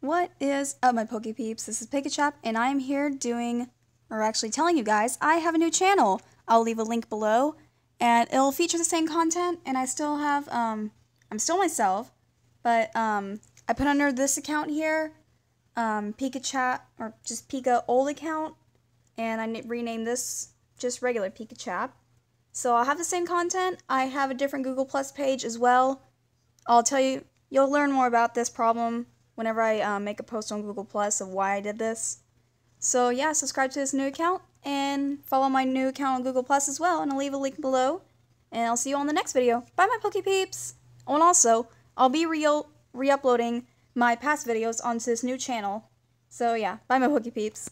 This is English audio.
What is up, my Poke Peeps? This is Pikachap, and I am here doing, or actually telling you guys, I have a new channel. I'll leave a link below, and it'll feature the same content, and I still have, um, I'm still myself, but, um, I put under this account here, um, Pikachap, or just Pika old account, and I renamed this just regular Pikachap. So I'll have the same content. I have a different Google Plus page as well. I'll tell you, you'll learn more about this problem whenever I um, make a post on Google Plus of why I did this. So yeah, subscribe to this new account and follow my new account on Google Plus as well, and I'll leave a link below. And I'll see you on the next video. Bye, my Poke Peeps! Oh, and also, I'll be re-uploading my past videos onto this new channel. So yeah, bye, my Poke Peeps.